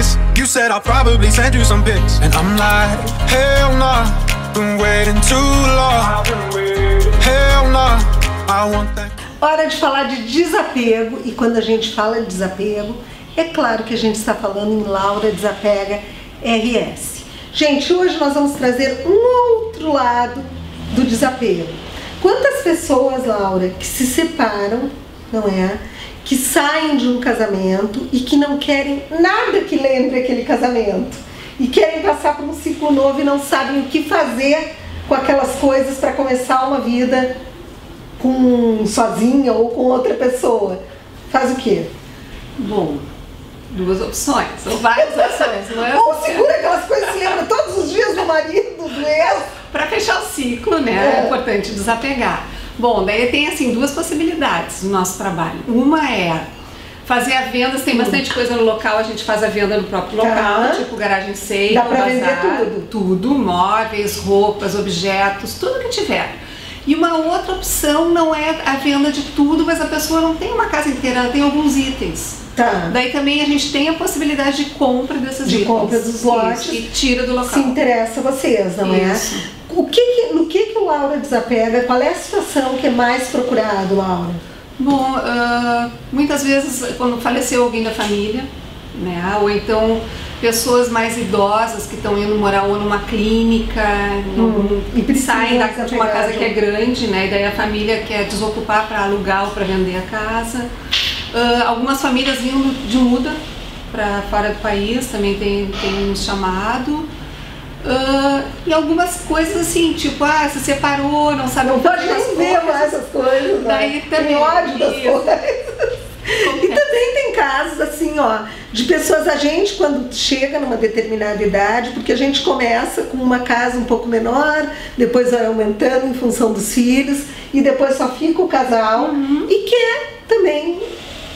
kiss. You said I'll probably send you some pics. And I'm like, hell nah, been waiting too long. Hell nah, I want that. Hora de falar de desapego e quando a gente fala de desapego, é claro que a gente está falando em Laura Desapega RS. Gente, hoje nós vamos trazer um outro lado do desapego. Quantas pessoas, Laura, que se separam, não é? Que saem de um casamento e que não querem nada que lembre aquele casamento e querem passar por um ciclo novo e não sabem o que fazer com aquelas coisas para começar uma vida com sozinha ou com outra pessoa. Faz o quê? Bom, duas opções, ou várias opções, não é? Ou segura aquelas coisas que lembra todos os dias do marido, do ex. Para fechar o ciclo, né? É. É. importante desapegar. Bom, daí tem assim duas possibilidades no nosso trabalho. Uma é fazer a venda, tem bastante coisa no local, a gente faz a venda no próprio local, Tá. tipo garagem safe, Dá pra vender tudo. tudo, móveis, roupas, objetos, tudo que tiver. E uma outra opção não é a venda de tudo, mas a pessoa não tem uma casa inteira, ela tem alguns itens. Tá. Daí também a gente tem a possibilidade de compra desses De itens. compra dos lotes. Isso, e tira do local. Se interessa vocês, não Isso. é? O que no que que o Laura desapega? Qual é a situação que é mais procurado, Laura? Bom, ah, muitas vezes quando faleceu alguém da família, né, ou então pessoas mais idosas que estão indo morar ou numa clínica, Hum, e saem da, de uma casa que é um- grande, né, e daí a família quer desocupar para alugar ou para vender a casa. Ah, algumas famílias vindo de muda para fora do país também tem, tem nos chamado. Ah, e algumas coisas assim, tipo, ah, se separou, não sabe Não o que pode nem as ver mais essas coisas. né? Daí também, Tem ódio das coisas. E também tem casos assim, ó, de pessoas, a gente quando chega numa determinada idade, porque a gente começa com uma casa um pouco menor, depois vai aumentando em função dos filhos, e depois só fica o casal, Uhum. e quer também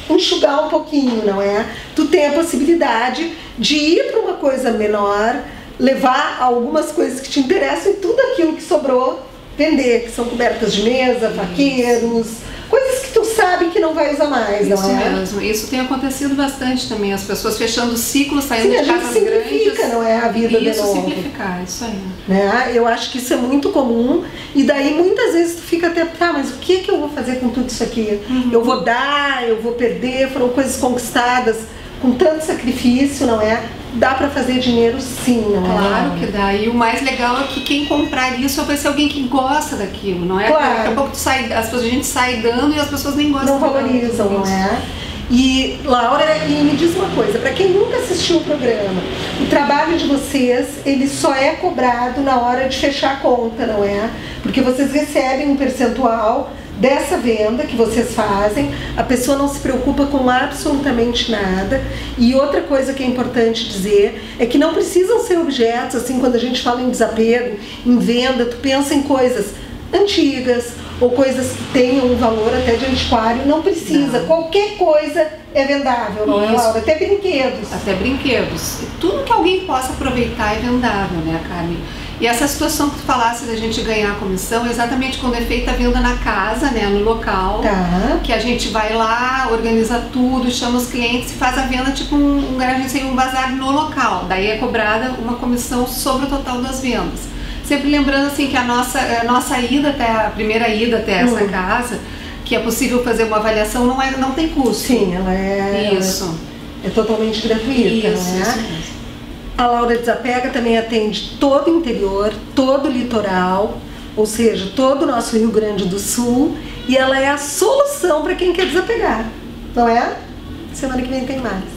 enxugar um pouquinho, não é? Tu tem a possibilidade de ir para uma coisa menor, levar algumas coisas que te interessam e tudo aquilo que sobrou vender, que são cobertas de mesa, vaqueiros, coisas que tu sabe que não vai usar mais, Isso não é? mesmo, isso tem acontecido bastante também, as pessoas fechando ciclos, saindo Sim, de casas simplifica, grandes. não é, a vida de Isso, novo. simplificar, isso aí. Né? Eu acho que isso é muito comum e daí muitas vezes tu fica até, tá, mas o que que eu vou fazer com tudo isso aqui? Uhum. Eu vou dar, eu vou perder, foram coisas conquistadas com tanto sacrifício, não é? Dá pra fazer dinheiro sim, não é? Claro que dá. E o mais legal é que quem comprar isso vai ser alguém que gosta daquilo, não é? Claro. Daqui a pouco tu sai, as pessoas, a gente sai dando e as pessoas nem gostam. não valorizam, não é? E Laura, e me diz uma coisa, para quem nunca assistiu o programa, o trabalho de vocês, ele só é cobrado na hora de fechar a conta, não é? Porque vocês recebem um percentual dessa venda que vocês fazem, a pessoa não se preocupa com absolutamente nada. E outra coisa que é importante dizer é que não precisam ser objetos, assim, quando a gente fala em desapego, em venda, tu pensa em coisas antigas ou coisas que tenham um valor até de antiquário, não precisa. Não. Qualquer coisa é vendável, não é. Laura? Até brinquedos. Até brinquedos. Tudo que alguém possa aproveitar é vendável, né, Carmen? E essa situação que tu falasse da gente ganhar a comissão é exatamente quando é feita a venda na casa, né, no local. Tá. Que a gente vai lá, organiza tudo, chama os clientes e faz a venda tipo um, um garagem sem um bazar no local. Daí é cobrada uma comissão sobre o total das vendas. Sempre lembrando assim que a nossa, a nossa ida até a primeira ida até essa Hum. casa, que é possível fazer uma avaliação, não, é, não tem custo. Sim, ela é, Isso. é totalmente gratuita, Isso, não é? isso mesmo. A Laura Desapega também atende todo o interior, todo o litoral, ou seja, todo o nosso Rio Grande do Sul, e ela é a solução para quem quer desapegar, não é? Semana que vem tem mais.